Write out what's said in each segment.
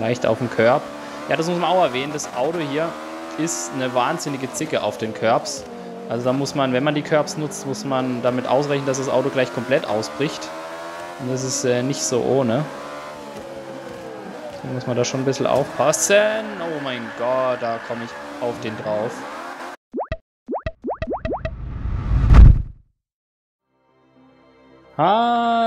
Leicht auf dem Curb. Ja, das muss man auch erwähnen. Das Auto hier ist eine wahnsinnige Zicke auf den Curbs. Also da muss man, wenn man die Curbs nutzt, muss man damit ausrechnen, dass das Auto gleich komplett ausbricht. Und das ist äh, nicht so ohne. Da muss man da schon ein bisschen aufpassen. Oh mein Gott, da komme ich auf den drauf.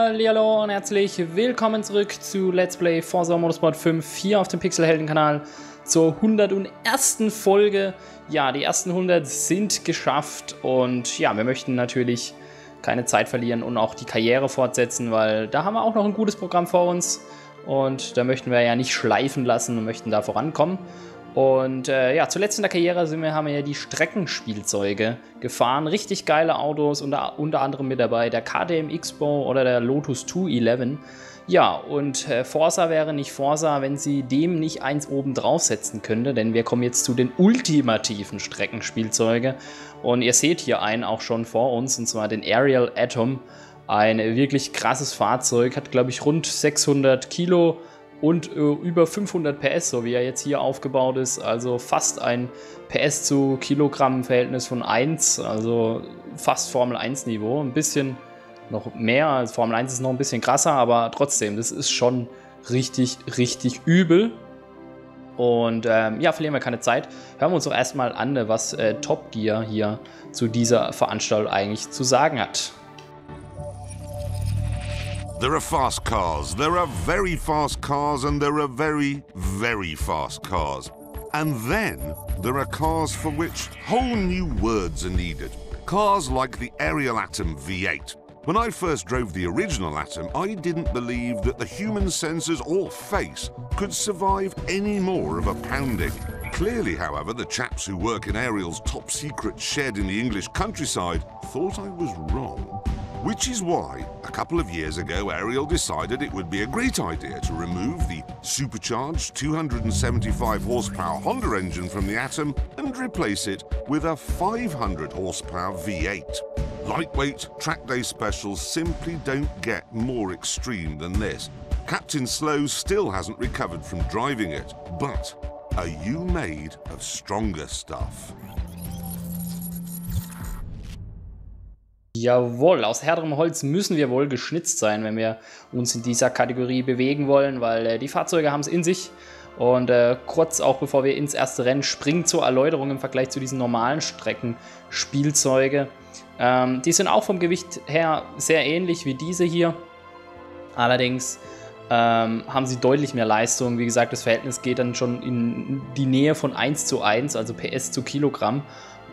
Hallo und herzlich willkommen zurück zu Let's Play Forza Motorsport 5 hier auf dem Pixelhelden-Kanal zur 101. Folge. Ja, die ersten 100 sind geschafft und ja, wir möchten natürlich keine Zeit verlieren und auch die Karriere fortsetzen, weil da haben wir auch noch ein gutes Programm vor uns und da möchten wir ja nicht schleifen lassen und möchten da vorankommen. Und äh, ja, zuletzt in der Karriere sind wir, haben wir ja die Streckenspielzeuge gefahren. Richtig geile Autos, unter, unter anderem mit dabei der KTM X-Bow oder der Lotus 211. Ja, und äh, Forza wäre nicht Forza, wenn sie dem nicht eins oben draufsetzen könnte, denn wir kommen jetzt zu den ultimativen Streckenspielzeuge. Und ihr seht hier einen auch schon vor uns, und zwar den Aerial Atom. Ein wirklich krasses Fahrzeug, hat glaube ich rund 600 Kilo und äh, über 500 PS, so wie er jetzt hier aufgebaut ist. Also fast ein PS zu Kilogramm Verhältnis von 1, also fast Formel 1 Niveau. Ein bisschen noch mehr, also Formel 1 ist noch ein bisschen krasser, aber trotzdem, das ist schon richtig, richtig übel. Und ähm, ja, verlieren wir keine Zeit. Hören wir uns doch erstmal an, was äh, Top Gear hier zu dieser Veranstaltung eigentlich zu sagen hat. There are fast cars, there are very fast cars, and there are very, very fast cars. And then there are cars for which whole new words are needed. Cars like the Ariel Atom V8. When I first drove the original Atom, I didn't believe that the human senses or face could survive any more of a pounding. Clearly, however, the chaps who work in Ariel's top secret shed in the English countryside thought I was wrong. Which is why, a couple of years ago, Ariel decided it would be a great idea to remove the supercharged 275 horsepower Honda engine from the Atom and replace it with a 500 horsepower V8. Lightweight track day specials simply don't get more extreme than this. Captain Slow still hasn't recovered from driving it, but are you made of stronger stuff? Jawohl, aus härterem Holz müssen wir wohl geschnitzt sein, wenn wir uns in dieser Kategorie bewegen wollen, weil äh, die Fahrzeuge haben es in sich. Und äh, kurz auch bevor wir ins erste Rennen springen zur Erläuterung im Vergleich zu diesen normalen Streckenspielzeuge. Ähm, die sind auch vom Gewicht her sehr ähnlich wie diese hier. Allerdings ähm, haben sie deutlich mehr Leistung. Wie gesagt, das Verhältnis geht dann schon in die Nähe von 1 zu 1, also PS zu Kilogramm.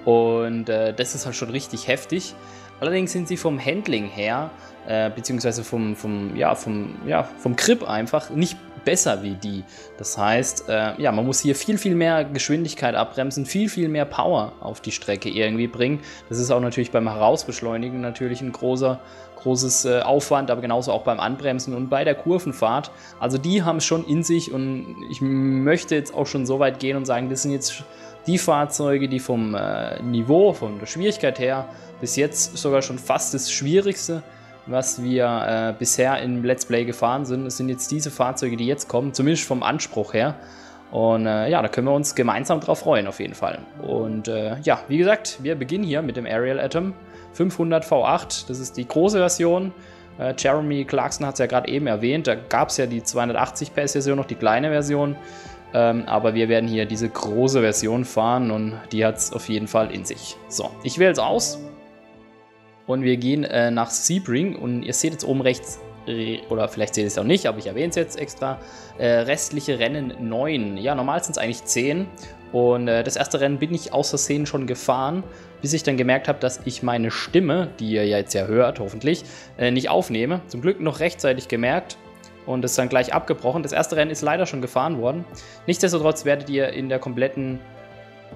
Und äh, das ist halt schon richtig heftig. Allerdings sind sie vom Handling her, äh, beziehungsweise vom, vom, ja, vom, ja, vom Grip einfach nicht besser wie die. Das heißt, äh, ja, man muss hier viel, viel mehr Geschwindigkeit abbremsen, viel, viel mehr Power auf die Strecke irgendwie bringen. Das ist auch natürlich beim Herausbeschleunigen natürlich ein großer, großes äh, Aufwand, aber genauso auch beim Anbremsen und bei der Kurvenfahrt. Also die haben es schon in sich und ich möchte jetzt auch schon so weit gehen und sagen, das sind jetzt die Fahrzeuge, die vom äh, Niveau, von der Schwierigkeit her bis jetzt sogar schon fast das Schwierigste, was wir äh, bisher im Let's Play gefahren sind. Es sind jetzt diese Fahrzeuge, die jetzt kommen, zumindest vom Anspruch her. Und äh, ja, da können wir uns gemeinsam drauf freuen, auf jeden Fall. Und äh, ja, wie gesagt, wir beginnen hier mit dem Ariel Atom 500 V8. Das ist die große Version. Äh, Jeremy Clarkson hat es ja gerade eben erwähnt. Da gab es ja die 280 PS-Version, noch die kleine Version. Ähm, aber wir werden hier diese große Version fahren und die hat es auf jeden Fall in sich. So, ich wähle es aus und wir gehen äh, nach Sebring und ihr seht jetzt oben rechts, äh, oder vielleicht seht ihr es auch nicht, aber ich erwähne es jetzt extra, äh, restliche Rennen 9. Ja, normal sind es eigentlich 10 und äh, das erste Rennen bin ich aus Versehen schon gefahren, bis ich dann gemerkt habe, dass ich meine Stimme, die ihr jetzt ja hört, hoffentlich, äh, nicht aufnehme. Zum Glück noch rechtzeitig gemerkt und ist dann gleich abgebrochen. Das erste Rennen ist leider schon gefahren worden. Nichtsdestotrotz werdet ihr in der kompletten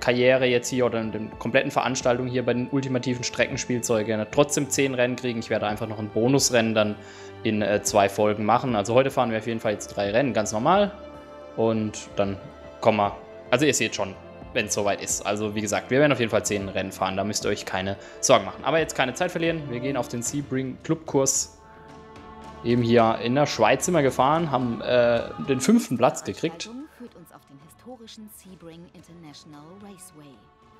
Karriere jetzt hier oder in der kompletten Veranstaltung hier bei den ultimativen Streckenspielzeugen trotzdem 10 Rennen kriegen. Ich werde einfach noch ein Bonusrennen dann in äh, zwei Folgen machen. Also heute fahren wir auf jeden Fall jetzt drei Rennen, ganz normal. Und dann kommen wir. Also ihr seht schon, wenn es soweit ist. Also wie gesagt, wir werden auf jeden Fall 10 Rennen fahren. Da müsst ihr euch keine Sorgen machen. Aber jetzt keine Zeit verlieren. Wir gehen auf den Sebring Clubkurs Eben hier in der Schweiz sind wir gefahren, haben äh, den fünften Platz gekriegt.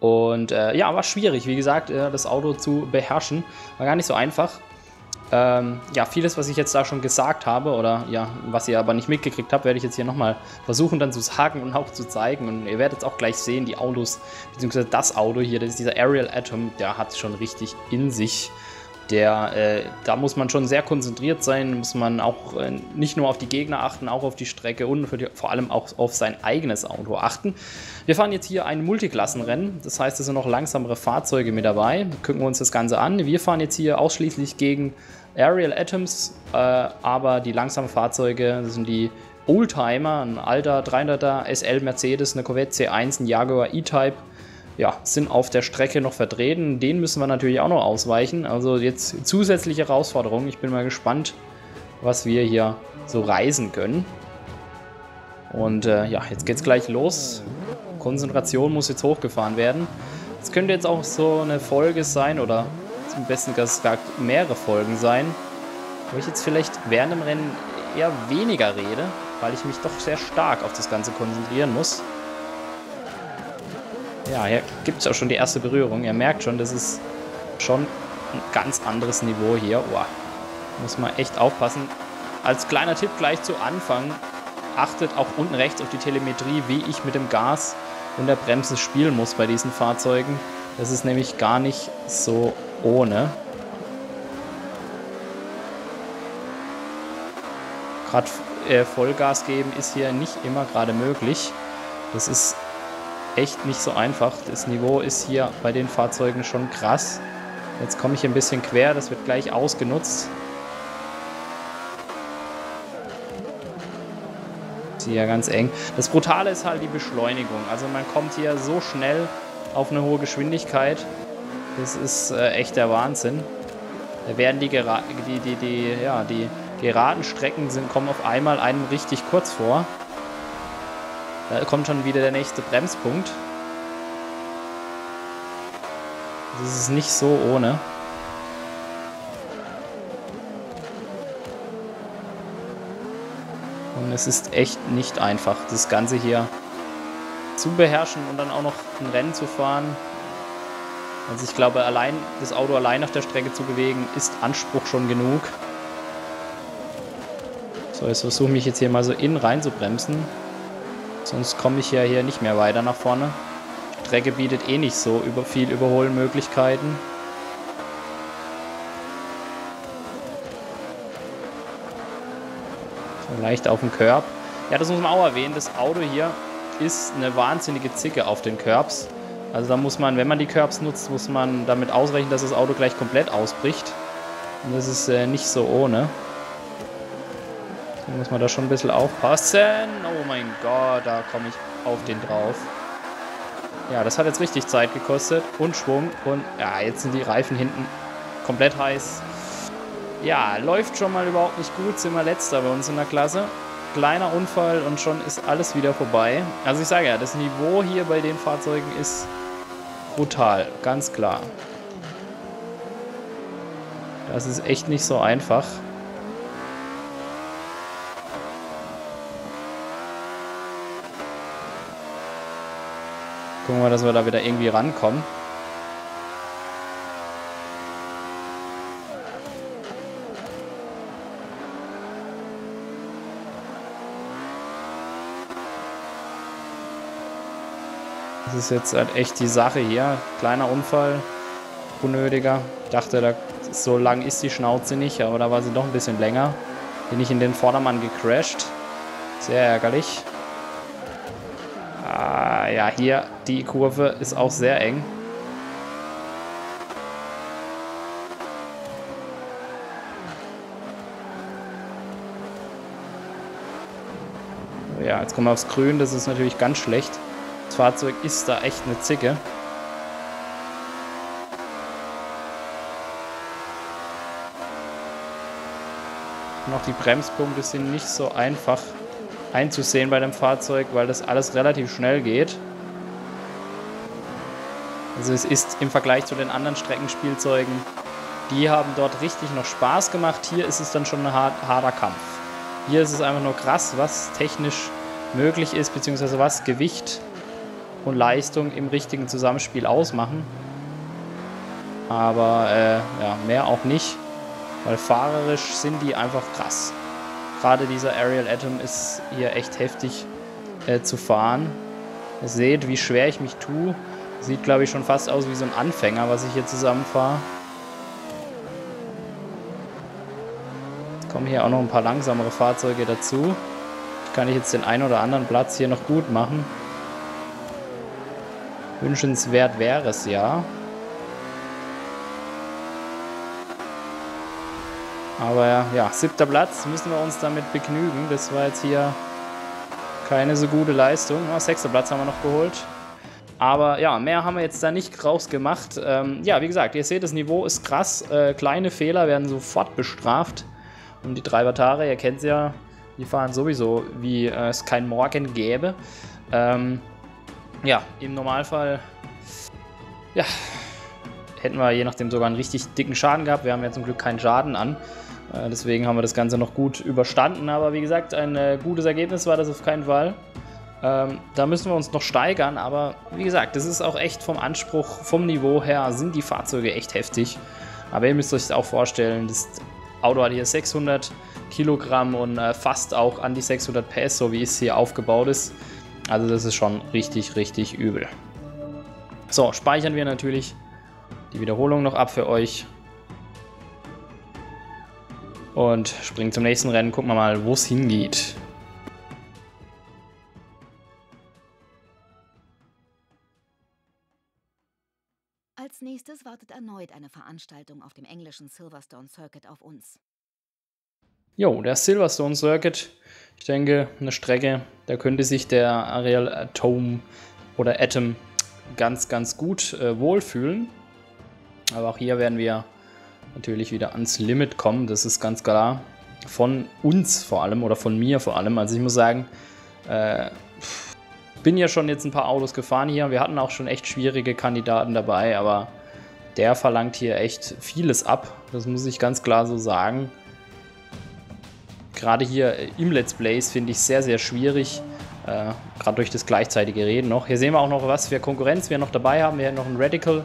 Und äh, ja, war schwierig, wie gesagt, äh, das Auto zu beherrschen. War gar nicht so einfach. Ähm, ja, vieles, was ich jetzt da schon gesagt habe oder ja, was ihr aber nicht mitgekriegt habt, werde ich jetzt hier nochmal versuchen dann zu sagen und auch zu zeigen. Und ihr werdet es auch gleich sehen, die Autos, beziehungsweise das Auto hier, das ist dieser Aerial Atom, der hat schon richtig in sich. Der, äh, da muss man schon sehr konzentriert sein, muss man auch äh, nicht nur auf die Gegner achten, auch auf die Strecke und die, vor allem auch auf sein eigenes Auto achten. Wir fahren jetzt hier ein Multiklassenrennen, das heißt, es sind noch langsamere Fahrzeuge mit dabei. Gucken wir uns das Ganze an. Wir fahren jetzt hier ausschließlich gegen Aerial Atoms, äh, aber die langsamen Fahrzeuge, das sind die Oldtimer, ein alter 300er SL Mercedes, eine Corvette C1, ein Jaguar E-Type, ja, sind auf der Strecke noch vertreten. Den müssen wir natürlich auch noch ausweichen. Also jetzt zusätzliche Herausforderungen. Ich bin mal gespannt, was wir hier so reisen können. Und äh, ja, jetzt geht's gleich los. Konzentration muss jetzt hochgefahren werden. Es könnte jetzt auch so eine Folge sein oder am besten gesagt mehrere Folgen sein, wo ich jetzt vielleicht während dem Rennen eher weniger rede, weil ich mich doch sehr stark auf das Ganze konzentrieren muss. Ja, hier gibt es auch schon die erste Berührung. Ihr merkt schon, das ist schon ein ganz anderes Niveau hier. Boah, muss man echt aufpassen. Als kleiner Tipp gleich zu Anfang, achtet auch unten rechts auf die Telemetrie, wie ich mit dem Gas und der Bremse spielen muss bei diesen Fahrzeugen. Das ist nämlich gar nicht so ohne. Gerade äh, Vollgas geben ist hier nicht immer gerade möglich. Das ist echt nicht so einfach. Das Niveau ist hier bei den Fahrzeugen schon krass. Jetzt komme ich ein bisschen quer, das wird gleich ausgenutzt. Ist hier ganz eng. Das Brutale ist halt die Beschleunigung. Also man kommt hier so schnell auf eine hohe Geschwindigkeit. Das ist äh, echt der Wahnsinn. Da werden die, Gera die, die, die, ja, die geraden Strecken sind, kommen auf einmal einem richtig kurz vor. Da kommt schon wieder der nächste Bremspunkt. Das ist nicht so ohne. Und es ist echt nicht einfach, das Ganze hier zu beherrschen und dann auch noch ein Rennen zu fahren. Also ich glaube, allein das Auto allein auf der Strecke zu bewegen, ist Anspruch schon genug. So, jetzt versuche ich jetzt hier mal so innen rein zu bremsen. Sonst komme ich ja hier nicht mehr weiter nach vorne. Strecke bietet eh nicht so über viel Überholmöglichkeiten. So leicht auf dem Curb. Ja, das muss man auch erwähnen. Das Auto hier ist eine wahnsinnige Zicke auf den Curbs. Also da muss man, wenn man die Curbs nutzt, muss man damit ausrechnen, dass das Auto gleich komplett ausbricht. Und das ist äh, nicht so ohne. Da muss man da schon ein bisschen aufpassen. Oh mein Gott, da komme ich auf den drauf. Ja, das hat jetzt richtig Zeit gekostet. Und Schwung. Und ja, jetzt sind die Reifen hinten komplett heiß. Ja, läuft schon mal überhaupt nicht gut. Sind wir letzter bei uns in der Klasse. Kleiner Unfall und schon ist alles wieder vorbei. Also ich sage ja, das Niveau hier bei den Fahrzeugen ist brutal, ganz klar. Das ist echt nicht so einfach. Gucken wir, dass wir da wieder irgendwie rankommen. Das ist jetzt halt echt die Sache hier. Kleiner Unfall, unnötiger. Ich dachte, da, so lang ist die Schnauze nicht, aber da war sie doch ein bisschen länger. Bin ich in den Vordermann gecrashed. Sehr ärgerlich. Ja, hier die Kurve ist auch sehr eng. Ja, jetzt kommen wir aufs Grün, das ist natürlich ganz schlecht. Das Fahrzeug ist da echt eine Zicke. Und auch die Bremspunkte sind nicht so einfach einzusehen bei dem Fahrzeug, weil das alles relativ schnell geht. Also es ist im Vergleich zu den anderen Streckenspielzeugen die haben dort richtig noch Spaß gemacht. Hier ist es dann schon ein harter Kampf. Hier ist es einfach nur krass, was technisch möglich ist, beziehungsweise was Gewicht und Leistung im richtigen Zusammenspiel ausmachen. Aber äh, ja, mehr auch nicht, weil fahrerisch sind die einfach krass. Gerade dieser Aerial Atom ist hier echt heftig äh, zu fahren. Ihr seht, wie schwer ich mich tue. Sieht, glaube ich, schon fast aus wie so ein Anfänger, was ich hier zusammenfahre. Kommen hier auch noch ein paar langsamere Fahrzeuge dazu. Kann ich jetzt den einen oder anderen Platz hier noch gut machen. Wünschenswert wäre es ja. Aber ja, siebter Platz müssen wir uns damit begnügen. Das war jetzt hier keine so gute Leistung. Oh, sechster Platz haben wir noch geholt. Aber ja, mehr haben wir jetzt da nicht rausgemacht. Ähm, ja, wie gesagt, ihr seht, das Niveau ist krass. Äh, kleine Fehler werden sofort bestraft. Und die drei Vatare, ihr kennt sie ja, die fahren sowieso, wie äh, es kein Morgen gäbe. Ähm, ja, im Normalfall, ja, hätten wir je nachdem sogar einen richtig dicken Schaden gehabt. Wir haben ja zum Glück keinen Schaden an. Äh, deswegen haben wir das Ganze noch gut überstanden. Aber wie gesagt, ein äh, gutes Ergebnis war das auf keinen Fall. Ähm, da müssen wir uns noch steigern. Aber wie gesagt, das ist auch echt vom Anspruch, vom Niveau her, sind die Fahrzeuge echt heftig. Aber ihr müsst euch das auch vorstellen, das Auto hat hier 600 Kilogramm und äh, fast auch an die 600 PS, so wie es hier aufgebaut ist. Also das ist schon richtig, richtig übel. So, speichern wir natürlich die Wiederholung noch ab für euch. Und springen zum nächsten Rennen. Gucken wir mal, wo es hingeht. Als nächstes wartet erneut eine Veranstaltung auf dem englischen Silverstone Circuit auf uns. Jo, der Silverstone Circuit. Ich denke, eine Strecke, da könnte sich der Ariel Atom oder Atom ganz, ganz gut äh, wohlfühlen. Aber auch hier werden wir natürlich wieder ans Limit kommen, das ist ganz klar. Von uns vor allem oder von mir vor allem. Also ich muss sagen, äh, bin ja schon jetzt ein paar Autos gefahren hier. Wir hatten auch schon echt schwierige Kandidaten dabei, aber der verlangt hier echt vieles ab. Das muss ich ganz klar so sagen. Gerade hier im Let's Plays finde ich sehr, sehr schwierig. Äh, Gerade durch das gleichzeitige Reden noch. Hier sehen wir auch noch, was für Konkurrenz wir noch dabei haben. Wir haben noch einen Radical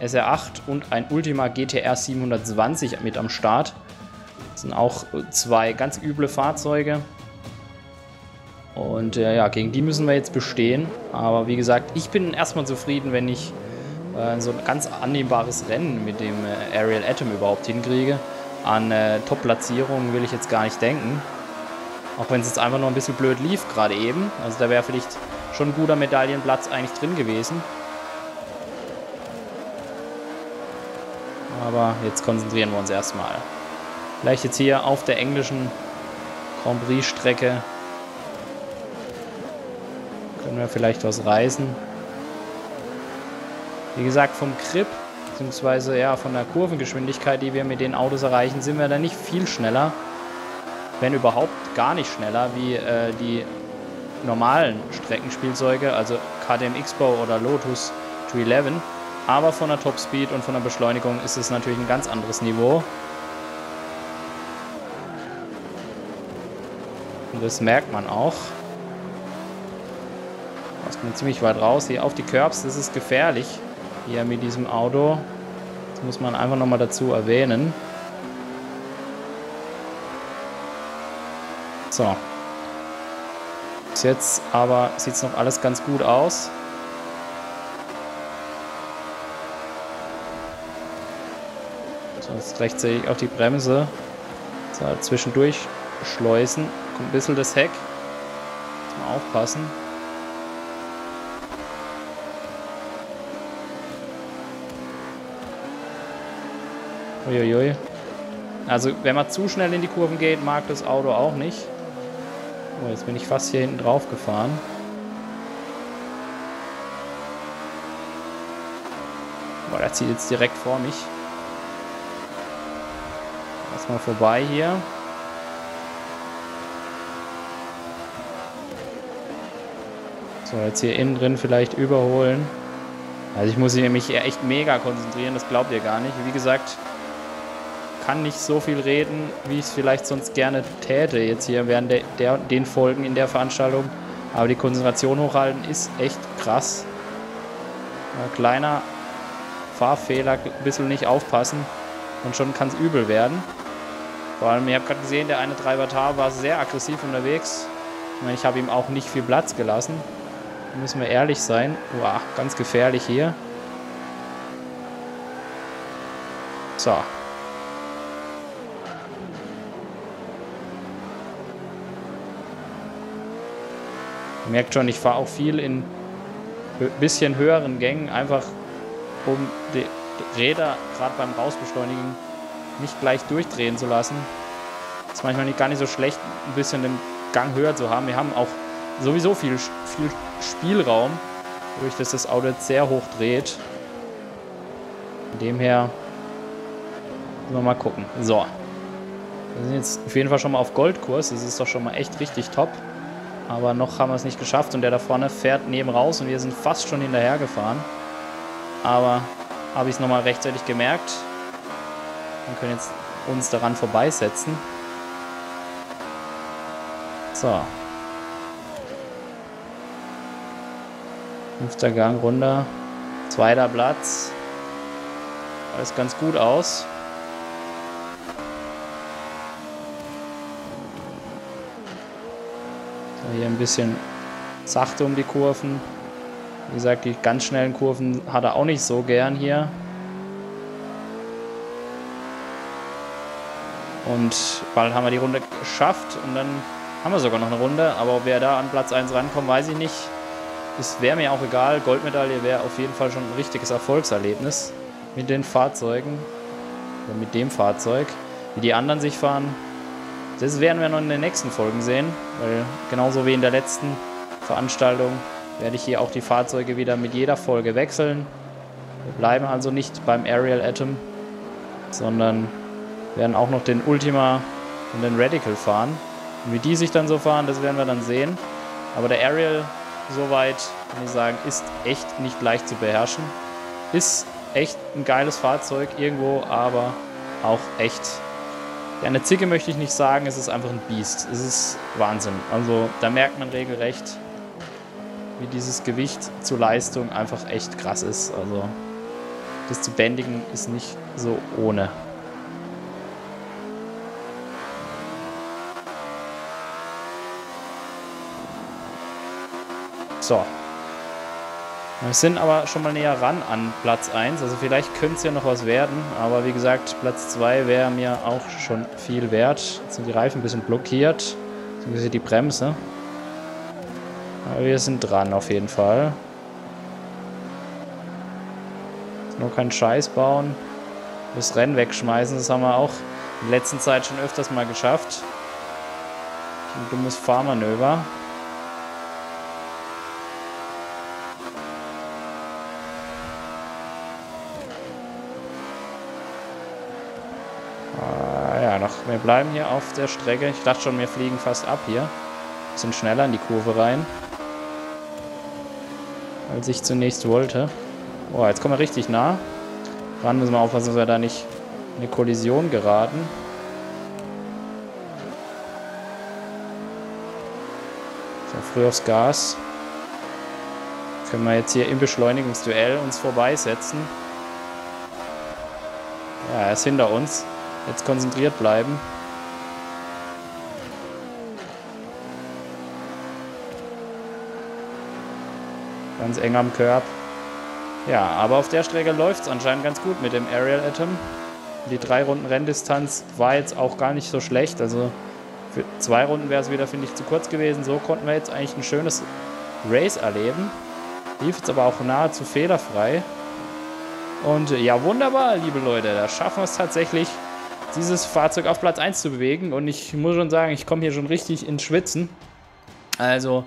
SR8 und ein Ultima GTR 720 mit am Start. Das sind auch zwei ganz üble Fahrzeuge. Und äh, ja, gegen die müssen wir jetzt bestehen. Aber wie gesagt, ich bin erstmal zufrieden, wenn ich äh, so ein ganz annehmbares Rennen mit dem äh, Aerial Atom überhaupt hinkriege. An äh, Top-Platzierungen will ich jetzt gar nicht denken. Auch wenn es jetzt einfach nur ein bisschen blöd lief gerade eben. Also da wäre vielleicht schon ein guter Medaillenplatz eigentlich drin gewesen. Aber jetzt konzentrieren wir uns erstmal. Vielleicht jetzt hier auf der englischen Grand Prix-Strecke können wir vielleicht was reißen. Wie gesagt, vom Grip, beziehungsweise ja, von der Kurvengeschwindigkeit, die wir mit den Autos erreichen, sind wir da nicht viel schneller. Wenn überhaupt gar nicht schneller wie äh, die normalen Streckenspielzeuge, also KTM X-Bow oder Lotus 211. Aber von der Topspeed und von der Beschleunigung ist es natürlich ein ganz anderes Niveau. Und das merkt man auch. Das kommt ziemlich weit raus. Hier auf die Curbs, das ist gefährlich. Hier mit diesem Auto. Das muss man einfach nochmal dazu erwähnen. So. Bis jetzt aber sieht es noch alles ganz gut aus. Jetzt rechtzeitig auf die Bremse. So, zwischendurch schleusen. Kommt ein bisschen das Heck. Muss mal aufpassen. Uiuiui. Also, wenn man zu schnell in die Kurven geht, mag das Auto auch nicht. Oh, jetzt bin ich fast hier hinten drauf gefahren. Boah, der zieht jetzt direkt vor mich mal vorbei hier. So, jetzt hier innen drin vielleicht überholen. Also ich muss mich echt mega konzentrieren, das glaubt ihr gar nicht. Wie gesagt, kann nicht so viel reden, wie ich es vielleicht sonst gerne täte, jetzt hier während der, der, den Folgen in der Veranstaltung. Aber die Konzentration hochhalten ist echt krass. Ein kleiner Fahrfehler, ein bisschen nicht aufpassen und schon kann es übel werden. Vor allem, ihr habt gerade gesehen, der eine Treiber war sehr aggressiv unterwegs. Ich meine, ich habe ihm auch nicht viel Platz gelassen. Da müssen wir ehrlich sein. Uah, ganz gefährlich hier. So. Ihr merkt schon, ich fahre auch viel in bisschen höheren Gängen, einfach um die Räder gerade beim Rausbeschleunigen nicht gleich durchdrehen zu lassen. Ist manchmal nicht gar nicht so schlecht, ein bisschen den Gang höher zu haben. Wir haben auch sowieso viel, viel Spielraum, durch dass das Auto jetzt sehr hoch dreht. Von dem her müssen wir mal gucken. So. Wir sind jetzt auf jeden Fall schon mal auf Goldkurs. Das ist doch schon mal echt richtig top. Aber noch haben wir es nicht geschafft und der da vorne fährt neben raus und wir sind fast schon hinterher gefahren. Aber habe ich es nochmal rechtzeitig gemerkt. Wir können jetzt uns daran vorbeisetzen. So. Fünfter Gang runter. Zweiter Platz. Alles ganz gut aus. So, hier ein bisschen sachte um die Kurven. Wie gesagt, die ganz schnellen Kurven hat er auch nicht so gern hier. Und bald haben wir die Runde geschafft und dann haben wir sogar noch eine Runde. Aber ob wir da an Platz 1 rankommen, weiß ich nicht. Es wäre mir auch egal. Goldmedaille wäre auf jeden Fall schon ein richtiges Erfolgserlebnis mit den Fahrzeugen. Oder mit dem Fahrzeug. Wie die anderen sich fahren, das werden wir noch in den nächsten Folgen sehen. Weil genauso wie in der letzten Veranstaltung werde ich hier auch die Fahrzeuge wieder mit jeder Folge wechseln. Wir bleiben also nicht beim Aerial Atom, sondern werden auch noch den Ultima und den Radical fahren. Und wie die sich dann so fahren, das werden wir dann sehen. Aber der Aerial, soweit kann ich sagen, ist echt nicht leicht zu beherrschen. Ist echt ein geiles Fahrzeug irgendwo, aber auch echt. Ja, eine Zicke möchte ich nicht sagen, es ist einfach ein Biest. Es ist Wahnsinn. Also da merkt man regelrecht, wie dieses Gewicht zur Leistung einfach echt krass ist. Also das zu bändigen ist nicht so ohne. So. Wir sind aber schon mal näher ran an Platz 1. Also vielleicht könnte es ja noch was werden. Aber wie gesagt, Platz 2 wäre mir auch schon viel wert. Jetzt sind die Reifen ein bisschen blockiert. Beziehungsweise die Bremse. Aber wir sind dran auf jeden Fall. Nur keinen Scheiß bauen. Das Rennen wegschmeißen, das haben wir auch in letzter Zeit schon öfters mal geschafft. Ein dummes Fahrmanöver. Ah, ja, noch, wir bleiben hier auf der Strecke. Ich dachte schon, wir fliegen fast ab hier. Bisschen schneller in die Kurve rein als ich zunächst wollte. Oh, jetzt kommen wir richtig nah. Ran müssen wir aufpassen, dass wir da nicht in eine Kollision geraten. So, früh aufs Gas. Können wir jetzt hier im Beschleunigungsduell uns vorbeisetzen. Ja, er ist hinter uns. Jetzt konzentriert bleiben. Ganz eng am Körb. Ja, aber auf der Strecke läuft es anscheinend ganz gut mit dem Aerial Atom. Die drei Runden Renndistanz war jetzt auch gar nicht so schlecht. Also für zwei Runden wäre es wieder, finde ich, zu kurz gewesen. So konnten wir jetzt eigentlich ein schönes Race erleben. Lief jetzt aber auch nahezu fehlerfrei. Und ja, wunderbar, liebe Leute. Da schaffen wir es tatsächlich, dieses Fahrzeug auf Platz 1 zu bewegen. Und ich muss schon sagen, ich komme hier schon richtig ins Schwitzen. Also,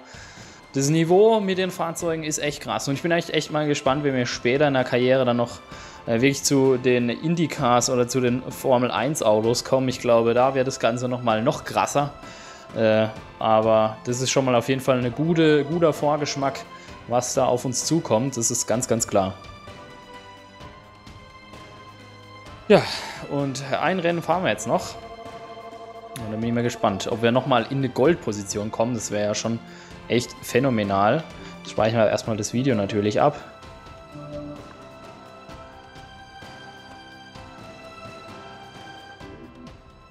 das Niveau mit den Fahrzeugen ist echt krass. Und ich bin echt, echt mal gespannt, wenn wir später in der Karriere dann noch äh, wirklich zu den Indycars oder zu den Formel 1 Autos kommen. Ich glaube, da wird das Ganze nochmal noch krasser. Äh, aber das ist schon mal auf jeden Fall ein gute, guter Vorgeschmack, was da auf uns zukommt. Das ist ganz, ganz klar. Ja, und ein Rennen fahren wir jetzt noch. Und dann bin ich mal gespannt, ob wir nochmal in eine Goldposition kommen. Das wäre ja schon echt phänomenal. Jetzt speichern wir erstmal das Video natürlich ab.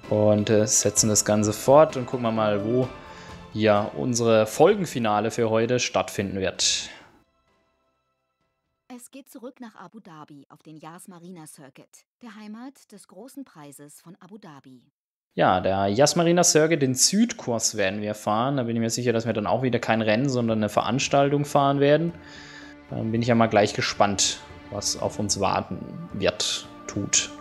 Und äh, setzen das Ganze fort und gucken wir mal, wo ja unsere Folgenfinale für heute stattfinden wird. Geht zurück nach Abu Dhabi auf den Yas Marina Circuit, der Heimat des großen Preises von Abu Dhabi. Ja, der Yas Marina Circuit, den Südkurs werden wir fahren. Da bin ich mir sicher, dass wir dann auch wieder kein Rennen, sondern eine Veranstaltung fahren werden. Dann bin ich ja mal gleich gespannt, was auf uns warten wird, tut.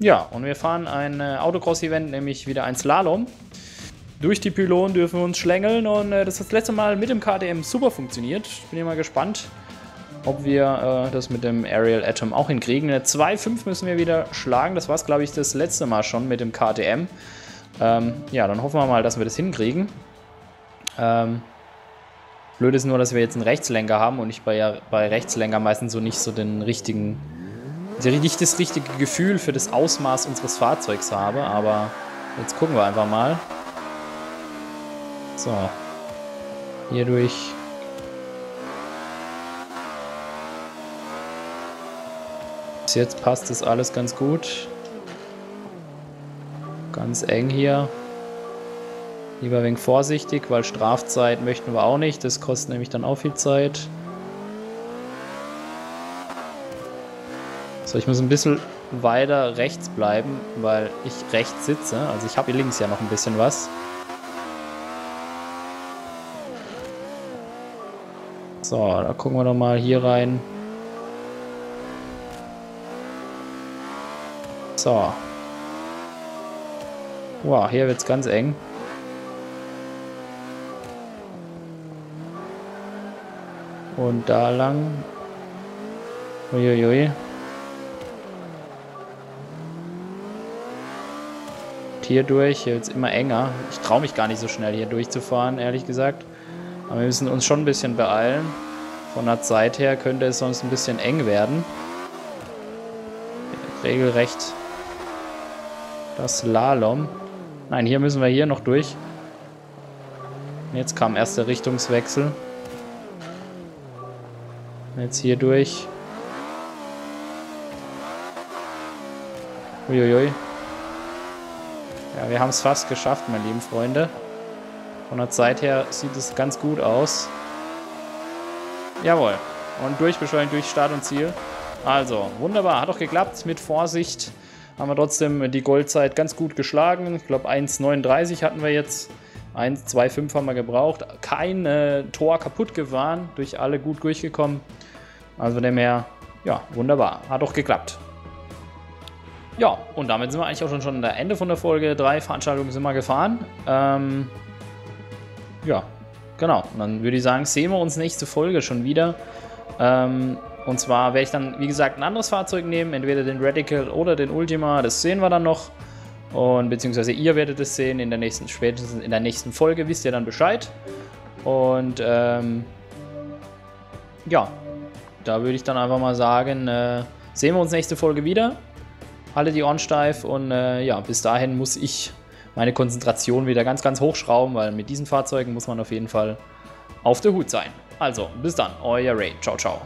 Ja, und wir fahren ein äh, Autocross-Event, nämlich wieder ein Slalom. Durch die Pylonen dürfen wir uns schlängeln und äh, das hat das letzte Mal mit dem KTM super funktioniert. Bin ich mal gespannt, ob wir äh, das mit dem Aerial Atom auch hinkriegen. Eine 2.5 müssen wir wieder schlagen. Das war es, glaube ich, das letzte Mal schon mit dem KTM. Ähm, ja, dann hoffen wir mal, dass wir das hinkriegen. Ähm, blöd ist nur, dass wir jetzt einen Rechtslenker haben und ich bei, bei Rechtslenker meistens so nicht so den richtigen nicht das richtige Gefühl für das Ausmaß unseres Fahrzeugs habe, aber jetzt gucken wir einfach mal. So. Hier durch. Bis jetzt passt das alles ganz gut. Ganz eng hier. Lieber wenig vorsichtig, weil Strafzeit möchten wir auch nicht. Das kostet nämlich dann auch viel Zeit. So, ich muss ein bisschen weiter rechts bleiben, weil ich rechts sitze. Also ich habe hier links ja noch ein bisschen was. So, da gucken wir doch mal hier rein. So. Wow, hier wird es ganz eng. Und da lang. Uiuiui. Hier durch. Hier wird es immer enger. Ich traue mich gar nicht so schnell hier durchzufahren, ehrlich gesagt. Aber wir müssen uns schon ein bisschen beeilen. Von der Zeit her könnte es sonst ein bisschen eng werden. Regelrecht das Slalom. Nein, hier müssen wir hier noch durch. Jetzt kam erst der Richtungswechsel. Jetzt hier durch. Uiuiui. Ja, wir haben es fast geschafft, meine lieben Freunde. Von der Zeit her sieht es ganz gut aus. Jawohl. Und durchbeschleunigt durch Start und Ziel. Also, wunderbar. Hat auch geklappt. Mit Vorsicht haben wir trotzdem die Goldzeit ganz gut geschlagen. Ich glaube, 1,39 hatten wir jetzt. 1,25 haben wir gebraucht. Kein äh, Tor kaputt gefahren. Durch alle gut durchgekommen. Also dem her, ja, wunderbar. Hat auch geklappt. Ja, und damit sind wir eigentlich auch schon, am Ende von der Folge. Drei Veranstaltungen sind wir gefahren. Ähm, ja, genau. Und dann würde ich sagen, sehen wir uns nächste Folge schon wieder. Ähm, und zwar werde ich dann, wie gesagt, ein anderes Fahrzeug nehmen, entweder den Radical oder den Ultima. Das sehen wir dann noch. Und beziehungsweise ihr werdet es sehen in der nächsten, spätestens in der nächsten Folge, wisst ihr dann Bescheid. Und ähm, ja, da würde ich dann einfach mal sagen, äh, sehen wir uns nächste Folge wieder alle die Ohren steif und äh, ja, bis dahin muss ich meine Konzentration wieder ganz, ganz hochschrauben, weil mit diesen Fahrzeugen muss man auf jeden Fall auf der Hut sein. Also, bis dann, euer Ray. Ciao, ciao.